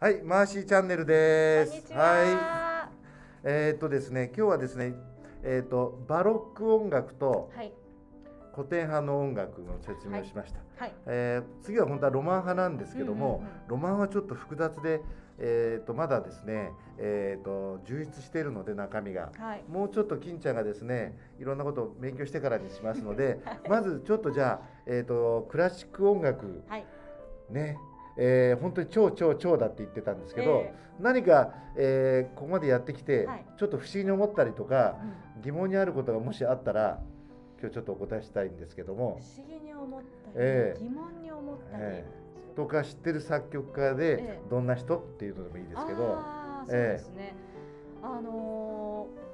はい、マーシーチャンネルです。こんにちは。い。えーっとですね、今日はですね、えーっとバロック音楽とはい。古典派の音楽の説明をしました。はい。えー次は本当はロマン派なんですけども、うんうんうんロマンはちょっと複雑で、えーっとまだですね、えーっと充実しているので中身が。はい。もうちょっと金ちゃんがですねいろんなことを勉強してからにしますので、まずちょっとじゃあ、えー、とクラシック音楽はい。ね、えー本当に超超超だって言ってたんですけど、え何か、えーここまでやってきて、はい。ちょっと不思議に思ったりとかうん疑問にあることがもしあったら今日ちょっとお答えしたいんですけども。不思議に思ったり、ええ。疑問に思ったり。えとか知ってる作曲家でええ。どんな人っていうのでもいいですけど、ああ、そうですね。あのー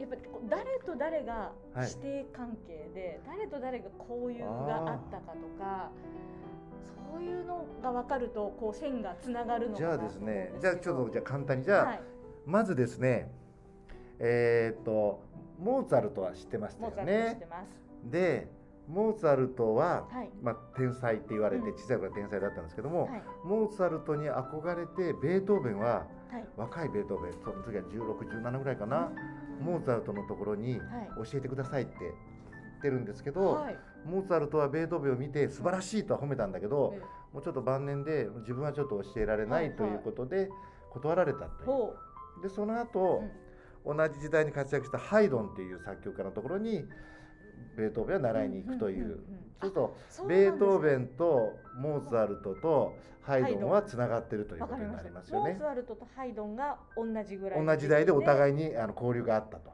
やっぱり誰と誰がはい。師弟関係で、誰と誰が交友があったかとか。そういうのが分かると、こう線がつながるのかじゃあですね。じゃあちょっとじゃあ簡単にじゃあ、はい、まずですねえーっとモーツァルトは知ってましたよね。でモーツァルトは、はい。まあ、天才って言われてうん小さい頃は天才だったんですけども、はい。モーツァルトに憧れてベートーベンははい。若いベートーベンその時は1617ぐらいかな、モーツァルトのところにはい。教えてくださいって言ってるんですけど、はい。モーツァルトはベートーベンを見て素晴らしいとは褒めたんだけど、えもうちょっと晩年で自分はちょっと教えられなはいはい。いということで断られたという。ほでそのう。後、うん。同じ時代に活躍したハイドンっていう作曲家のところにベートーベンは習いに行くという,、そうするとベートーベンとモーツァルトとハイドンはつながってるというわことになかりますよね。モーツ。ァルトとハイドンが同じぐらい同じ時代でおい互いにあの交流があったと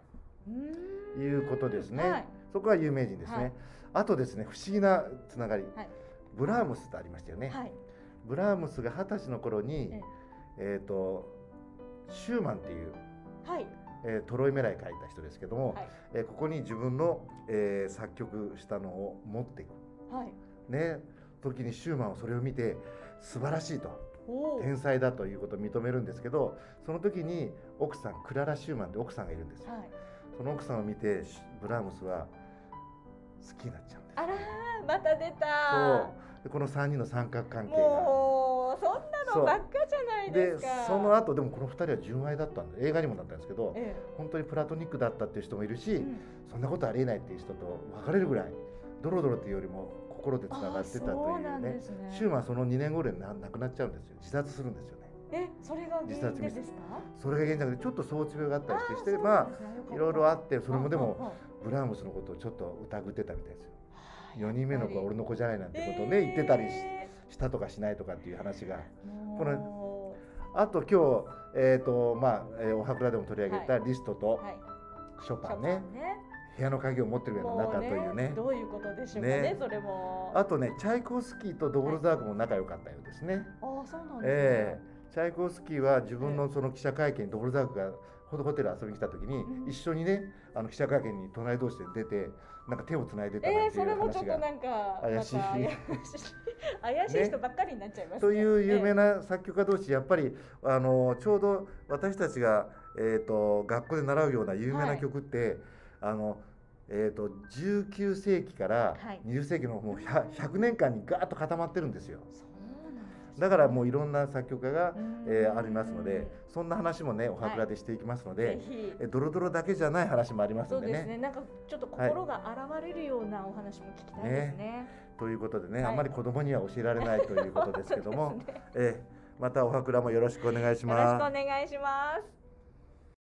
いうことですね。はい。そこは有名人ですね。はい。あとですね不思議なつながり、はい。ブラームスってありましたよね。はい。ブラームスが二十歳の頃にええ。っ、とシューマンっていう、はい。えートロイメライ書いた人ですけども、はい。えーここに自分の、えー作曲したのを持っていく。はい。ね。時にシューマンはそれを見て素晴らしいと。天才だということを認めるんですけどその時に奥さんクララ・シューマンって奥さんがいるんですよ。はいその奥さんを見てブラームスは好きになっちゃうんですあらーまた出そう。たでこの3人の三角関係が。もうそんなのばっかじゃないでですか。その後でもこの2人は純愛だったんで映画にもなったんですけどえ本当にプラトニックだったっていう人もいるし、えうん。そんなことありえないっていう人と別れるぐらいドロドロっていうよりも心でつながってたといんうねね。シューマンはその2年後でな亡くなっちゃうんですよ。自殺するんですよねえそれが原因でですか？それが原因ちょっと装置病があったりしてしてまあいろいろあってそれもでもブラームスのことをちょっと疑ってたみたいですよ。うん4人目の子は俺の子じゃないなんてことね言ってたりしたとかしないとかっていう話がこのあと今日えっ、とまあ、えーおはくらでも取り上げたリストとはい。ショパンね。部屋の鍵を持ってるようなも仲というね。どういうことでしょうかねね。それも。あとねチャイコフスキーとドボルザークも仲良かったようですね、ああそうなんですね、ええチャイコフスキーは自分のその記者会見にドボルザークがホホテル遊びに来た時にうん。一緒にねあの記者会見に隣同士で出てなんか手をつないでたえー、なんていそうれもちょ話が、っとなんか怪しい。怪しい怪しい人ばっかりになっちゃいますね。という有名な、な作曲家同士やっぱりあのちょうど私たちが、えー、と学校で習うような有名な曲って、あのえー、と19世紀からはい。20世紀のもう 100, 100年間にガーッと固まってるんですよ。だからもういろんな作曲家が、うんえーありますのでそんな話もねおはくらでしていきますので、ぜひえドロドロだけじゃない話もありますそうのでね。ですね。なんかちょっと心が現れるようなお話も聞きたいですね。ということでね、はいあんまり子供には教えられないということですけども、ねえーまたおはくらもよろしくお願いしよろしますくお。願いします。